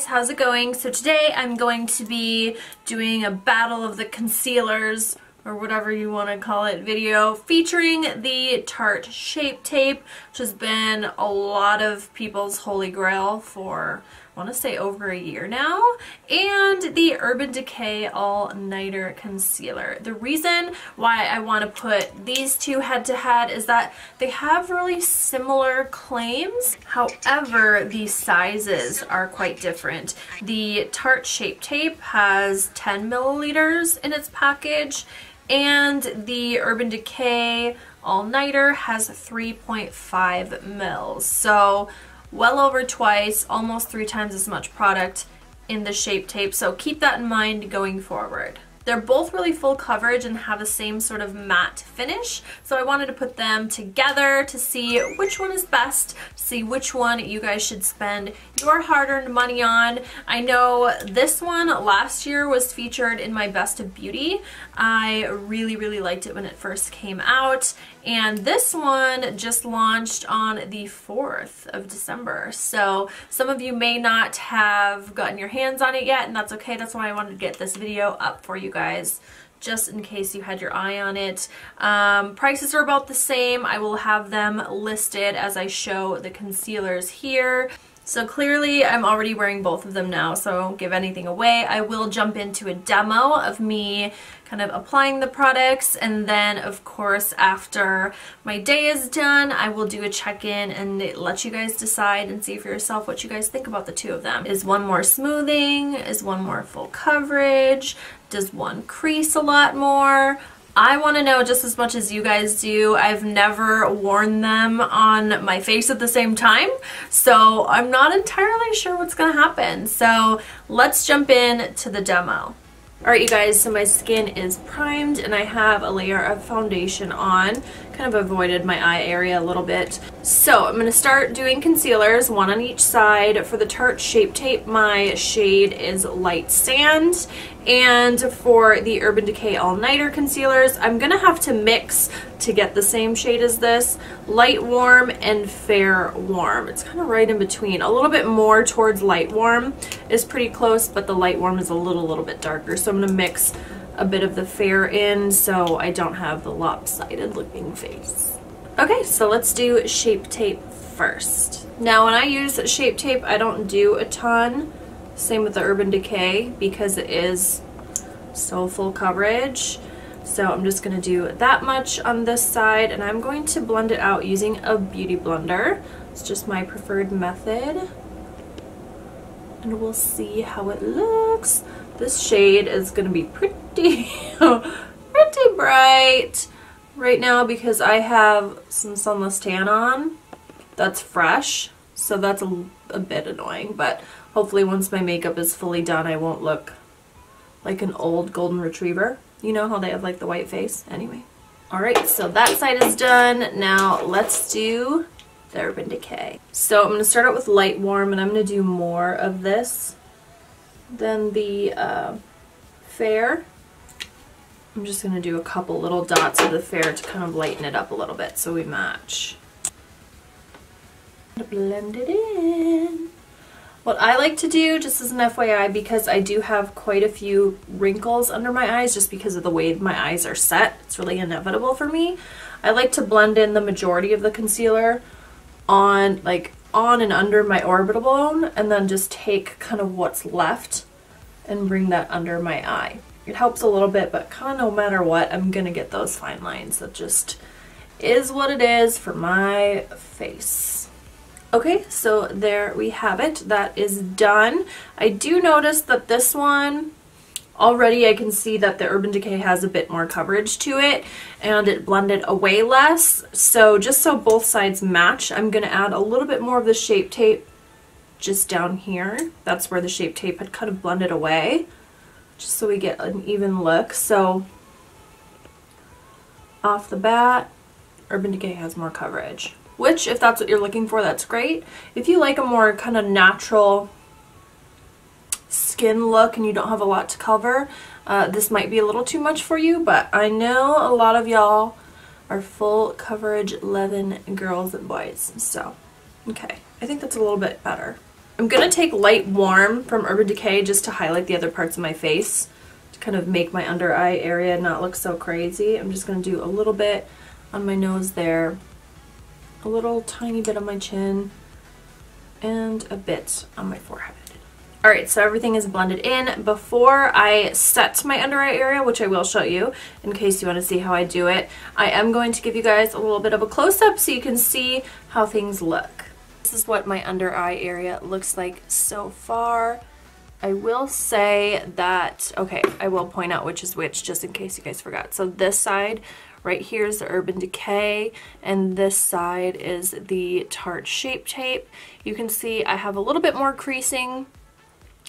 guys, how's it going? So today I'm going to be doing a battle of the concealers or whatever you want to call it video featuring the Tarte Shape Tape which has been a lot of people's holy grail for I want to say over a year now and the Urban Decay All Nighter Concealer. The reason why I want to put these two head to head is that they have really similar claims however the sizes are quite different. The Tarte Shape Tape has 10 milliliters in its package and the Urban Decay All Nighter has 3.5 mils. So well over twice, almost three times as much product in the Shape Tape. So keep that in mind going forward. They're both really full coverage and have the same sort of matte finish. So I wanted to put them together to see which one is best, see which one you guys should spend your hard-earned money on. I know this one last year was featured in my Best of Beauty. I really, really liked it when it first came out. And this one just launched on the 4th of December. So some of you may not have gotten your hands on it yet, and that's okay. That's why I wanted to get this video up for you guys just in case you had your eye on it. Um, prices are about the same. I will have them listed as I show the concealers here. So clearly I'm already wearing both of them now, so I won't give anything away. I will jump into a demo of me kind of applying the products and then of course after my day is done I will do a check-in and let you guys decide and see for yourself what you guys think about the two of them. Is one more smoothing? Is one more full coverage? Does one crease a lot more? I want to know just as much as you guys do. I've never worn them on my face at the same time, so I'm not entirely sure what's going to happen. So let's jump in to the demo. Alright you guys, so my skin is primed and I have a layer of foundation on. Kind of avoided my eye area a little bit. So I'm going to start doing concealers, one on each side. For the Tarte Shape Tape, my shade is Light Sand. And for the Urban Decay All Nighter concealers, I'm going to have to mix to get the same shade as this. Light Warm and Fair Warm. It's kind of right in between. A little bit more towards Light Warm is pretty close, but the Light Warm is a little, little bit darker. So I'm going to mix a bit of the fair in so I don't have the lopsided looking face. Okay, so let's do Shape Tape first. Now when I use Shape Tape, I don't do a ton same with the Urban Decay because it is so full coverage. So I'm just going to do that much on this side and I'm going to blend it out using a beauty blender. It's just my preferred method. And we'll see how it looks. This shade is going to be pretty, pretty bright right now because I have some sunless tan on that's fresh. So that's a, a bit annoying, but Hopefully once my makeup is fully done, I won't look like an old golden retriever. You know how they have like the white face? Anyway. Alright, so that side is done. Now let's do the Urban Decay. So I'm going to start out with light warm and I'm going to do more of this than the uh, fair. I'm just going to do a couple little dots of the fair to kind of lighten it up a little bit so we match. Blend it in. What I like to do, just as an FYI, because I do have quite a few wrinkles under my eyes just because of the way my eyes are set, it's really inevitable for me, I like to blend in the majority of the concealer on like on and under my orbital bone and then just take kind of what's left and bring that under my eye. It helps a little bit, but kind of no matter what, I'm to get those fine lines. That just is what it is for my face. Okay, so there we have it. That is done. I do notice that this one, already I can see that the Urban Decay has a bit more coverage to it and it blended away less. So just so both sides match, I'm going to add a little bit more of the Shape Tape just down here. That's where the Shape Tape had kind of blended away, just so we get an even look. So off the bat, Urban Decay has more coverage which if that's what you're looking for, that's great. If you like a more kind of natural skin look and you don't have a lot to cover, uh, this might be a little too much for you, but I know a lot of y'all are full coverage 11 girls and boys, so okay. I think that's a little bit better. I'm going to take Light Warm from Urban Decay just to highlight the other parts of my face to kind of make my under eye area not look so crazy. I'm just going to do a little bit on my nose there, a little tiny bit on my chin, and a bit on my forehead. Alright, so everything is blended in. Before I set my under eye area, which I will show you in case you want to see how I do it, I am going to give you guys a little bit of a close-up so you can see how things look. This is what my under eye area looks like so far. I will say that, okay, I will point out which is which just in case you guys forgot. So this side right here is the Urban Decay and this side is the Tarte Shape Tape. You can see I have a little bit more creasing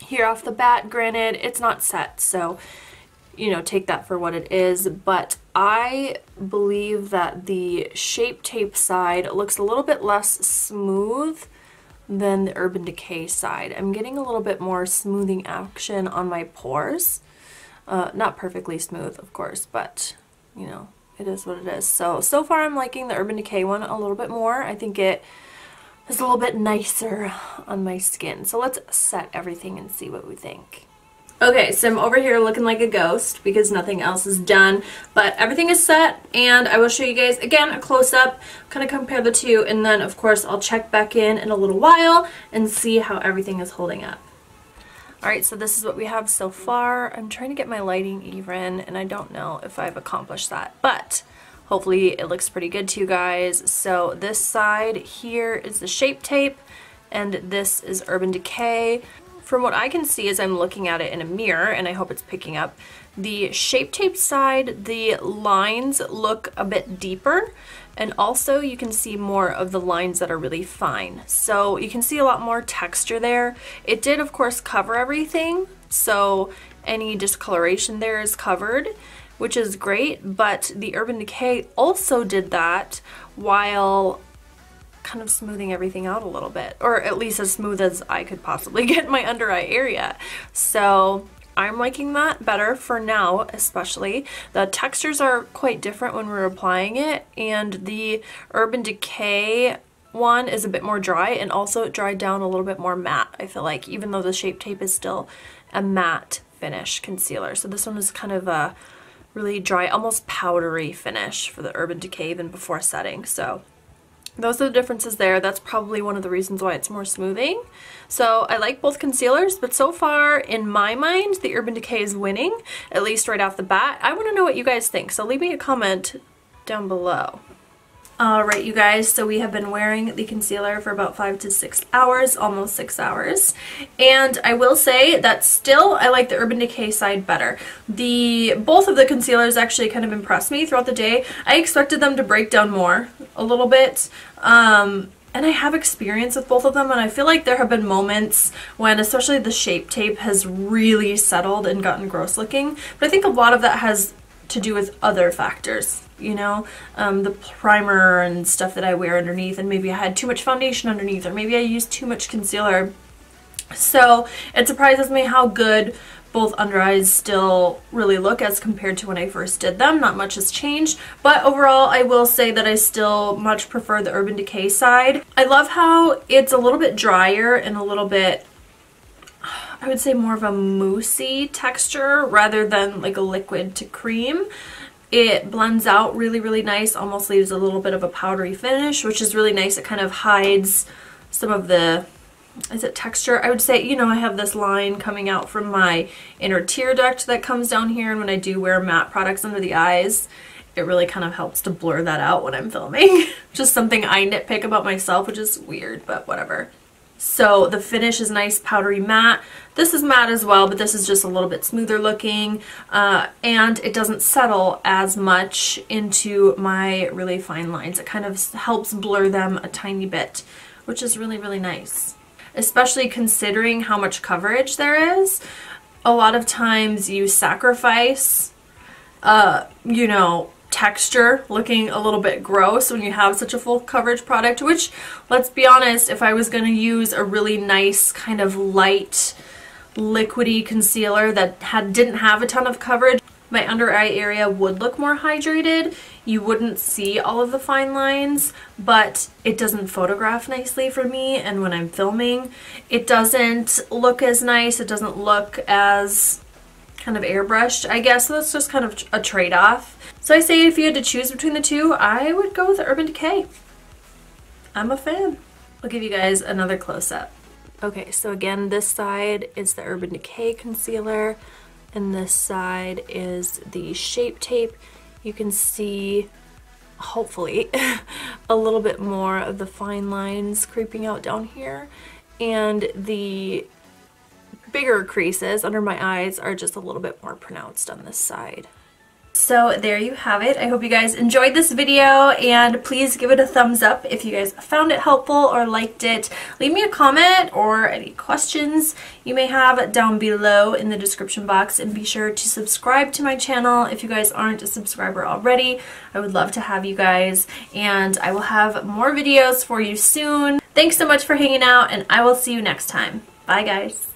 here off the bat. Granted, it's not set, so you know, take that for what it is, but I believe that the Shape Tape side looks a little bit less smooth than the Urban Decay side. I'm getting a little bit more smoothing action on my pores. Uh, not perfectly smooth, of course, but, you know, it is what it is. So, so far I'm liking the Urban Decay one a little bit more. I think it is a little bit nicer on my skin. So let's set everything and see what we think. Okay, so I'm over here looking like a ghost because nothing else is done, but everything is set and I will show you guys again a close-up, kind of compare the two, and then of course I'll check back in in a little while and see how everything is holding up. Alright, so this is what we have so far. I'm trying to get my lighting even and I don't know if I've accomplished that, but hopefully it looks pretty good to you guys. So this side here is the Shape Tape and this is Urban Decay. From what I can see as I'm looking at it in a mirror, and I hope it's picking up, the Shape Tape side, the lines look a bit deeper, and also you can see more of the lines that are really fine. So you can see a lot more texture there. It did, of course, cover everything, so any discoloration there is covered, which is great, but the Urban Decay also did that while kind of smoothing everything out a little bit, or at least as smooth as I could possibly get my under eye area. So I'm liking that better for now, especially. The textures are quite different when we're applying it, and the Urban Decay one is a bit more dry, and also it dried down a little bit more matte, I feel like, even though the Shape Tape is still a matte finish concealer. So this one is kind of a really dry, almost powdery finish for the Urban Decay even before setting. So those are the differences there. That's probably one of the reasons why it's more smoothing. So I like both concealers, but so far in my mind, the Urban Decay is winning, at least right off the bat. I want to know what you guys think, so leave me a comment down below. Alright you guys, so we have been wearing the concealer for about five to six hours, almost six hours. And I will say that still I like the Urban Decay side better. The Both of the concealers actually kind of impressed me throughout the day. I expected them to break down more a little bit. Um, and I have experience with both of them and I feel like there have been moments when especially the shape tape has really settled and gotten gross looking but I think a lot of that has to do with other factors you know, um, the primer and stuff that I wear underneath and maybe I had too much foundation underneath or maybe I used too much concealer. So it surprises me how good both under eyes still really look as compared to when I first did them. Not much has changed, but overall I will say that I still much prefer the Urban Decay side. I love how it's a little bit drier and a little bit I would say more of a moussey texture rather than like a liquid to cream. It blends out really, really nice, almost leaves a little bit of a powdery finish, which is really nice. It kind of hides some of the, is it texture? I would say, you know, I have this line coming out from my inner tear duct that comes down here, and when I do wear matte products under the eyes, it really kind of helps to blur that out when I'm filming. Just something I nitpick about myself, which is weird, but whatever. So the finish is nice powdery matte. This is matte as well, but this is just a little bit smoother looking. Uh, and it doesn't settle as much into my really fine lines. It kind of helps blur them a tiny bit, which is really, really nice. Especially considering how much coverage there is. A lot of times you sacrifice, uh, you know, texture looking a little bit gross when you have such a full coverage product, which, let's be honest, if I was going to use a really nice kind of light liquidy concealer that had didn't have a ton of coverage, my under eye area would look more hydrated, you wouldn't see all of the fine lines, but it doesn't photograph nicely for me and when I'm filming, it doesn't look as nice, it doesn't look as kind of airbrushed, I guess. So that's just kind of a trade-off. So I say if you had to choose between the two, I would go with Urban Decay. I'm a fan. I'll give you guys another close-up. Okay, so again, this side is the Urban Decay concealer, and this side is the Shape Tape. You can see, hopefully, a little bit more of the fine lines creeping out down here, and the bigger creases under my eyes are just a little bit more pronounced on this side. So there you have it. I hope you guys enjoyed this video and please give it a thumbs up if you guys found it helpful or liked it. Leave me a comment or any questions you may have down below in the description box and be sure to subscribe to my channel if you guys aren't a subscriber already. I would love to have you guys and I will have more videos for you soon. Thanks so much for hanging out and I will see you next time. Bye guys.